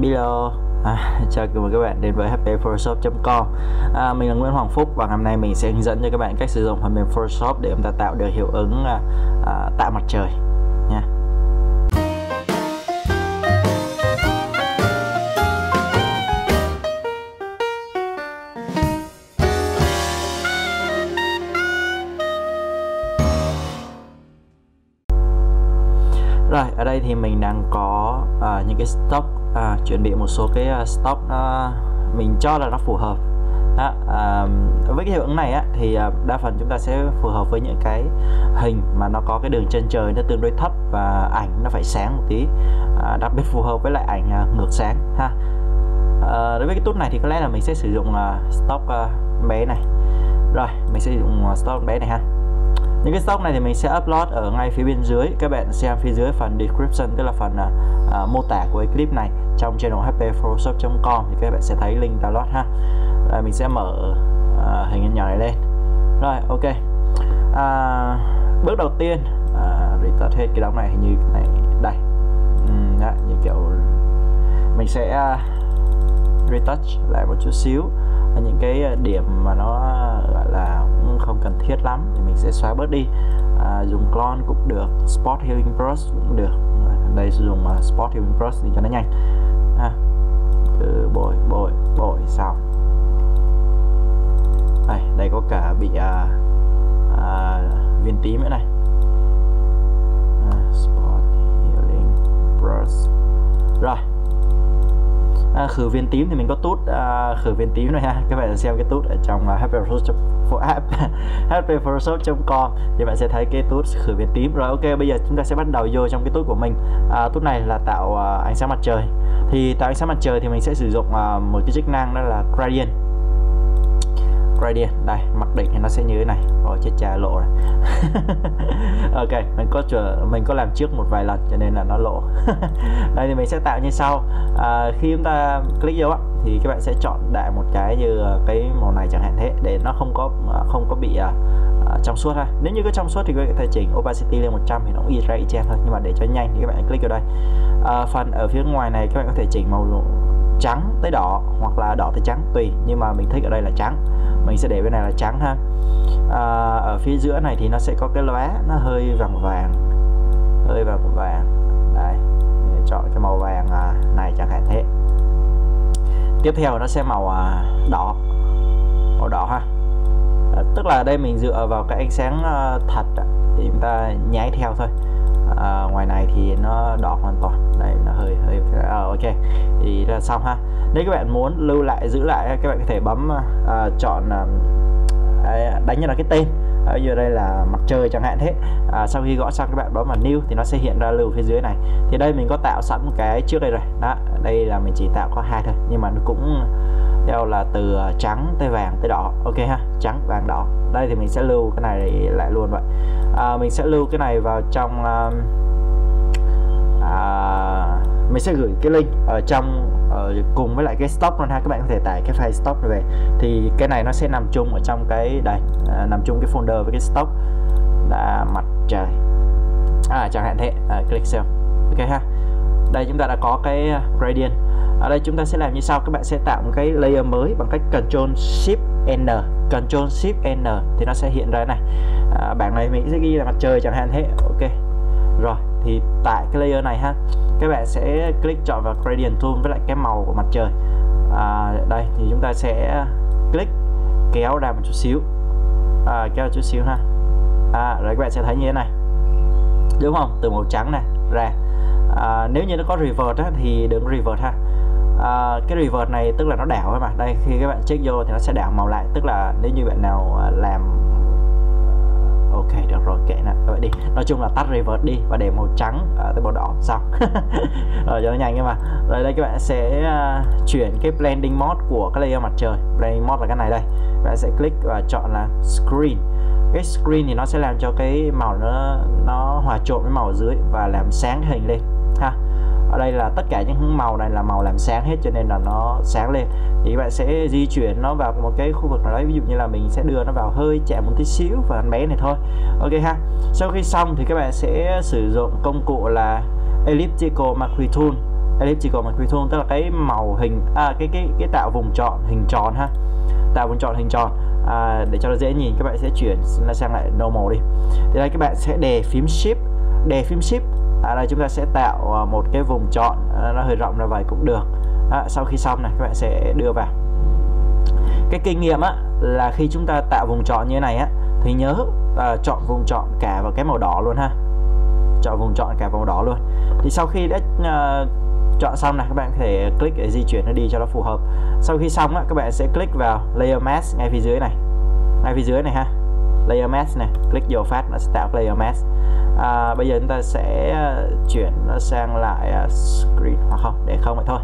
Bilo À, chào mừng các bạn đến với hpphotoshop.com à, Mình là Nguyễn Hoàng Phúc và ngày hôm nay mình sẽ hướng dẫn cho các bạn cách sử dụng phần mềm Photoshop để chúng ta tạo được hiệu ứng à, à, tạo mặt trời nha. Rồi, ở đây thì mình đang có uh, những cái stock à, chuẩn bị một số cái stop stock à, mình cho là nó phù hợp. Đó, à, với cái hiệu ứng này á thì à, đa phần chúng ta sẽ phù hợp với những cái hình mà nó có cái đường chân trời nó tương đối thấp và ảnh nó phải sáng một tí. à, đặc biệt phù hợp với lại ảnh ngược sáng ha. à, đối với cái tút này thì có lẽ là mình sẽ sử dụng stop stock bé này. Rồi, mình sẽ sử dụng stop stock bé này ha những cái stock này thì mình sẽ upload ở ngay phía bên dưới các bạn xem phía dưới phần description tức là phần uh, mô tả của cái clip này trong channel hpphotoshop.com thì các bạn sẽ thấy link download ha. À, mình sẽ mở à, hình nhỏ này lên. Rồi ok. À, bước đầu tiên à, restart hết cái đóng này hình như này đây. Uhm, đó, như kiểu mình sẽ à, retouch lại một chút xíu. Những cái điểm mà nó gọi là không cần thiết lắm thì mình sẽ xóa bớt đi. À, dùng clone cũng được spot healing brush cũng được. Đây sử dụng uh, spot healing brush thì cho nó nhanh ha. Cứ bội bội bội xong. Đây đây có cả bị à, à, viên tím nữa này. À, spot healing brush. Rồi à, khử viên tím thì mình có tút. À, khử viên tím này ha các bạn xem cái tút ở trong uh, happy happyphotoshop.com thì bạn sẽ thấy cái tút khử viên tím. Rồi ok bây giờ chúng ta sẽ bắt đầu vô trong cái tút của mình. À, tút này là tạo uh, ánh sáng mặt trời. Thì tạo ánh sáng mặt trời thì mình sẽ sử dụng uh, một cái chức năng đó là gradient gradient đây mặc định thì nó sẽ như thế này. Rồi chết cha lộ rồi. Ok mình có chờ mình có làm trước một vài lần cho nên là nó lộ. Đây thì mình sẽ tạo như sau. À, khi chúng ta click vô á thì các bạn sẽ chọn đại một cái như à, cái màu này chẳng hạn thế để nó không có à, không có bị uh, trong suốt ha. Nếu như có trong suốt thì các bạn có thể chỉnh opacity lên 100 thì nó cũng y ra y chang thôi nhưng mà để cho nhanh thì các bạn click vào đây. À, phần ở phía ngoài này các bạn có thể chỉnh màu trắng tới đỏ hoặc là đỏ tới trắng tùy nhưng mà mình thích ở đây là trắng mình sẽ để bên này là trắng ha. À, ở phía giữa này thì nó sẽ có cái lóe nó hơi vàng vàng hơi vàng vàng. Đây chọn cái màu vàng à, này chẳng hạn thế. Tiếp theo nó sẽ màu à, đỏ màu đỏ ha. À, tức là đây mình dựa vào cái ánh sáng à, thật thì chúng ta nháy theo thôi à, ngoài này thì nó đỏ hoàn toàn. Đây nó hơi hơi à, ok. Thì là xong ha. Nếu các bạn muốn lưu lại giữ lại các bạn có thể bấm à, chọn à, à đánh như là cái tên. Ở giờ đây là mặt trời chẳng hạn thế. À, sau khi gõ xong các bạn bấm vào new thì nó sẽ hiện ra lưu phía dưới này. Thì đây mình có tạo sẵn một cái trước đây rồi. Đó đây là mình chỉ tạo có hai thôi nhưng mà nó cũng theo là từ ờ, trắng tới vàng tới đỏ. Ok ha trắng vàng đỏ. Đây thì mình sẽ lưu cái này lại luôn vậy. À, mình sẽ lưu cái này vào trong à, mình sẽ gửi cái link ở trong ở cùng với lại cái stock luôn ha. Các bạn có thể tải cái file stock về. Thì cái này nó sẽ nằm chung ở trong cái đây à, nằm chung cái folder với cái stock là mặt trời. À chẳng hạn thế. À, click xem ok ha. Đây chúng ta đã có cái ờ, gradient ở đây chúng ta sẽ làm như sau các bạn sẽ tạo một cái layer mới bằng cách Ctrl Shift N. Ctrl Shift N thì nó sẽ hiện ra này. À, bảng này mình sẽ ghi là mặt trời chẳng hạn thế. Ok. Rồi thì tại cái layer này ha các bạn sẽ click chọn vào gradient tool với lại cái màu của mặt trời. À, đây thì chúng ta sẽ click kéo ra một chút xíu. À, kéo một chút xíu ha. À, rồi các bạn sẽ thấy như thế này. Đúng không? Từ màu trắng này ra à, nếu như nó có revert á, thì đừng revert ha. À, cái revert này tức là nó đảo mà. Đây khi các bạn check vô thì nó sẽ đảo màu lại. Tức là nếu như bạn nào à, làm à, ok được rồi kệ nè các bạn đi. Nói chung là tắt revert đi và để màu trắng à, tới màu đỏ. Xong. Rồi cho nó nhanh nhưng mà. Rồi đây các bạn sẽ uh, chuyển cái blending mode của cái layer mặt trời. Blending mode là cái này đây. Các bạn sẽ click và chọn là screen. Cái screen thì nó sẽ làm cho cái màu nó nó hòa trộn với màu ở dưới và làm sáng hình lên ở đây là tất cả những màu này là màu làm sáng hết cho nên là nó sáng lên. Thì các bạn sẽ di chuyển nó vào một cái khu vực nào đấy ví dụ như là mình sẽ đưa nó vào hơi chạm một tí xíu và bé này thôi. Ok ha. Sau khi xong thì các bạn sẽ sử dụng công cụ là elliptical macro tool elliptical macro tool tức là cái màu hình à, cái cái cái tạo vùng chọn hình tròn ha. Tạo vùng chọn hình tròn. À, để cho nó dễ nhìn các bạn sẽ chuyển nó sang lại normal đi. Thì đây các bạn sẽ đề phím shift đề phím shift à, đây chúng ta sẽ tạo à, một cái vùng chọn à, nó hơi rộng ra vậy cũng được. À, sau khi xong này các bạn sẽ đưa vào. Cái kinh nghiệm á là khi chúng ta tạo vùng chọn như thế này á thì nhớ à, chọn vùng chọn cả vào cái màu đỏ luôn ha. Chọn vùng chọn cả màu đỏ luôn. Thì sau khi đã à, chọn xong này các bạn có thể click để di chuyển nó đi cho nó phù hợp. Sau khi xong á, các bạn sẽ click vào layer mask ngay phía dưới này. Ngay phía dưới này ha layer mask này click vô phát nó sẽ tạo layer mask. À, bây giờ chúng ta sẽ à, chuyển nó sang lại uh, screen. Hoặc không để không vậy thôi.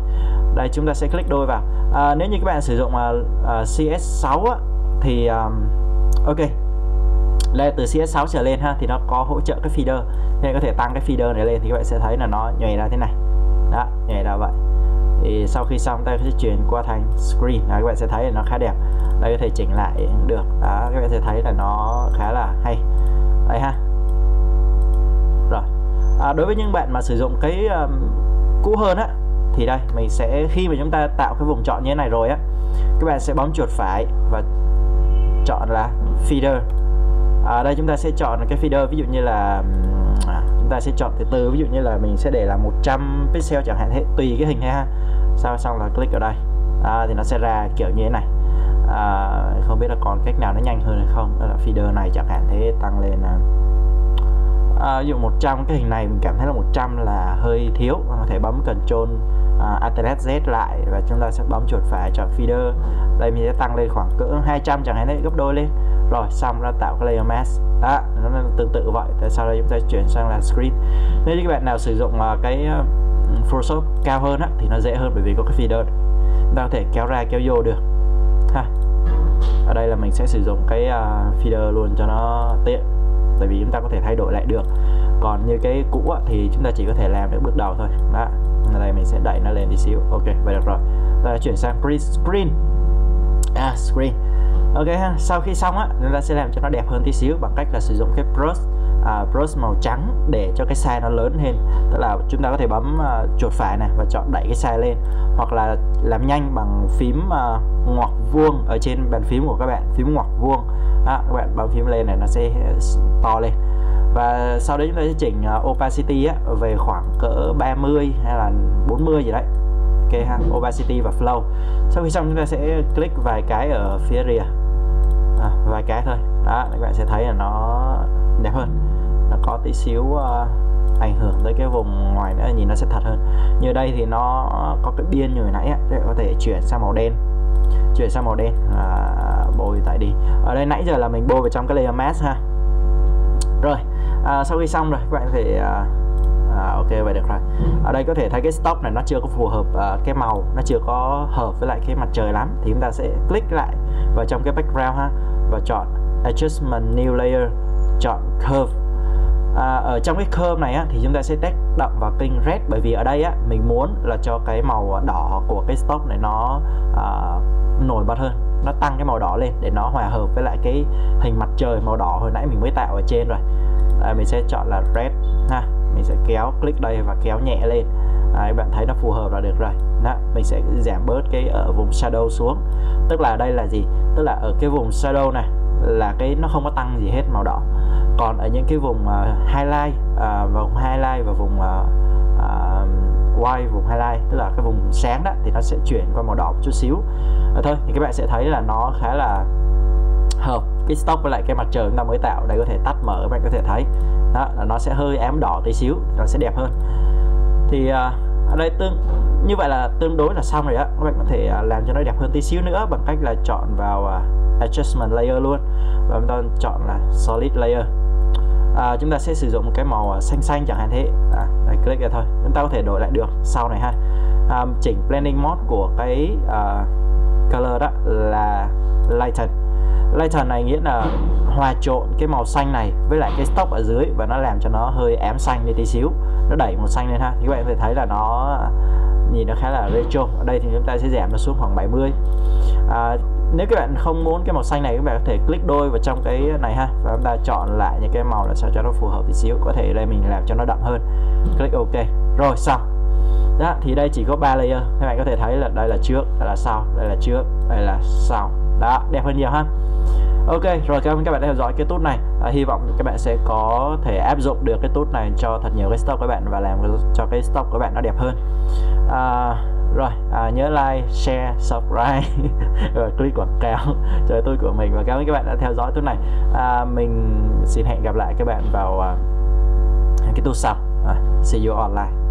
Đây chúng ta sẽ click đôi vào. À, nếu như các bạn sử dụng uh, uh, CS6 á, thì um, ok. Lên từ CS6 trở lên ha thì nó có hỗ trợ cái feeder. Nên có thể tăng cái feeder này lên thì các bạn sẽ thấy là nó nhảy ra thế này. Đó nhảy ra vậy thì sau khi xong ta sẽ chuyển qua thành screen. Đó, các bạn sẽ thấy là nó khá đẹp. Đây có thể chỉnh lại được. Đó các bạn sẽ thấy là nó khá là hay. Đây ha. Rồi. À, đối với những bạn mà sử dụng cái um, cũ hơn á thì đây mình sẽ khi mà chúng ta tạo cái vùng chọn như thế này rồi á các bạn sẽ bấm chuột phải và chọn là feeder. À, đây chúng ta sẽ chọn cái feeder ví dụ như là à, chúng ta sẽ chọn từ từ. Ví dụ như là mình sẽ để là 100 pixel chẳng hạn. Thế tùy cái hình ha sau xong là click ở đây. À, thì nó sẽ ra kiểu như thế này. À, không biết là còn cách nào nó nhanh hơn hay không. Đó là feeder này chẳng hạn thế tăng lên à, à ví dụ 100 cái hình này mình cảm thấy là 100 là hơi thiếu. Có thể bấm Ctrl à, Alt Z lại và chúng ta sẽ bấm chuột phải chọn feeder. Đây mình sẽ tăng lên khoảng cỡ 200 chẳng hạn đấy gấp đôi lên. Rồi xong ra tạo cái layer mask. Đó nó tương tự vậy. Tại sau đây? Chúng ta chuyển sang là screen. Nếu như các bạn nào sử dụng uh, cái uh, Photoshop cao hơn á, thì nó dễ hơn bởi vì có cái feeder. Chúng ta có thể kéo ra kéo vô được. Ha. Ở đây là mình sẽ sử dụng cái uh, feeder luôn cho nó tiện tại vì chúng ta có thể thay đổi lại được. Còn như cái cũ á, thì chúng ta chỉ có thể làm được bước đầu thôi. Đó. Ở đây mình sẽ đẩy nó lên tí xíu. Ok vậy được rồi. Ta chuyển sang screen. À screen. Ok ha sau khi xong á chúng ta sẽ làm cho nó đẹp hơn tí xíu bằng cách là sử dụng cái brush uh, brush màu trắng để cho cái size nó lớn hơn. Tức là chúng ta có thể bấm uh, chuột phải này và chọn đẩy cái size lên. Hoặc là làm nhanh bằng phím uh, ngoặc vuông ở trên bàn phím của các bạn. Phím ngoặc vuông. Đó, các bạn bấm phím lên này nó sẽ to lên. Và sau đấy chúng ta sẽ chỉnh uh, opacity á, về khoảng cỡ 30 hay là 40 gì đấy. Ok ha opacity và flow. Sau khi xong chúng ta sẽ click vài cái ở phía rìa à, vài cái thôi. Đó các bạn sẽ thấy là nó đẹp hơn. Nó có tí xíu uh, ảnh hưởng tới cái vùng ngoài nữa nhìn nó sẽ thật hơn. Như đây thì nó có cái biên như hồi nãy để có thể chuyển sang màu đen. Chuyển sang màu đen à, bôi tại đi. Ở đây nãy giờ là mình bôi vào trong cái layer mask ha. Rồi à, sau khi xong rồi các bạn có thể à, à, ok vậy được rồi. Ở đây có thể thấy cái stop này nó chưa có phù hợp à, cái màu nó chưa có hợp với lại cái mặt trời lắm. Thì chúng ta sẽ click lại vào trong cái background ha và chọn adjustment new layer chọn curve. À, ở trong cái curve này á, thì chúng ta sẽ tác động vào kênh red bởi vì ở đây á, mình muốn là cho cái màu đỏ của cái stop này nó à, nổi bật hơn nó tăng cái màu đỏ lên để nó hòa hợp với lại cái hình mặt trời màu đỏ hồi nãy mình mới tạo ở trên rồi. À, mình sẽ chọn là red ha mình sẽ kéo click đây và kéo nhẹ lên. À, các bạn thấy nó phù hợp là được rồi. Đó mình sẽ giảm bớt cái ở vùng shadow xuống. Tức là đây là gì? Tức là ở cái vùng shadow này là cái nó không có tăng gì hết màu đỏ. Còn ở những cái vùng uh, highlight uh, vùng highlight và vùng uh, uh, white vùng highlight tức là cái vùng sáng đó thì nó sẽ chuyển qua màu đỏ một chút xíu. À, thôi thì các bạn sẽ thấy là nó khá là hợp cái stock với lại cái mặt trời chúng ta mới tạo đây có thể tắt mở các bạn có thể thấy. Đó là nó sẽ hơi ám đỏ tí xíu nó sẽ đẹp hơn. Thì uh, ở đây tương như vậy là tương đối là xong rồi á các bạn có thể uh, làm cho nó đẹp hơn tí xíu nữa bằng cách là chọn vào uh, adjustment layer luôn. Và chúng ta chọn là solid layer. À, chúng ta sẽ sử dụng một cái màu à, xanh xanh chẳng hạn thế. À, đây, click ra thôi. Chúng ta có thể đổi lại được sau này ha. À, chỉnh blending mode của cái uh, color đó là lighten. Lighten này nghĩa là hòa trộn cái màu xanh này với lại cái stock ở dưới và nó làm cho nó hơi ém xanh đi tí xíu. Nó đẩy màu xanh lên ha. Thì các bạn có thể thấy là nó nhìn nó khá là retro. Ở đây thì chúng ta sẽ giảm nó xuống khoảng 70 à, nếu các bạn không muốn cái màu xanh này các bạn có thể click đôi vào trong cái này ha. Và chúng ta chọn lại những cái màu là sao cho nó phù hợp tí xíu. Có thể đây mình làm cho nó đậm hơn. Click ok. Rồi xong. Đó thì đây chỉ có 3 layer. Các bạn có thể thấy là đây là trước đây là sau đây là trước đây là sau. Đó đẹp hơn nhiều ha. Ok rồi cảm ơn các bạn đã theo dõi cái tút này. À, hy vọng các bạn sẽ có thể áp dụng được cái tút này cho thật nhiều cái stock các bạn và làm cho cái stock của bạn nó đẹp hơn. À, rồi à, nhớ like share subscribe và click quảng cáo cho tôi của mình. Và cảm ơn các bạn đã theo dõi tôi này. À, mình xin hẹn gặp lại các bạn vào à, cái tu sau. À, see you online.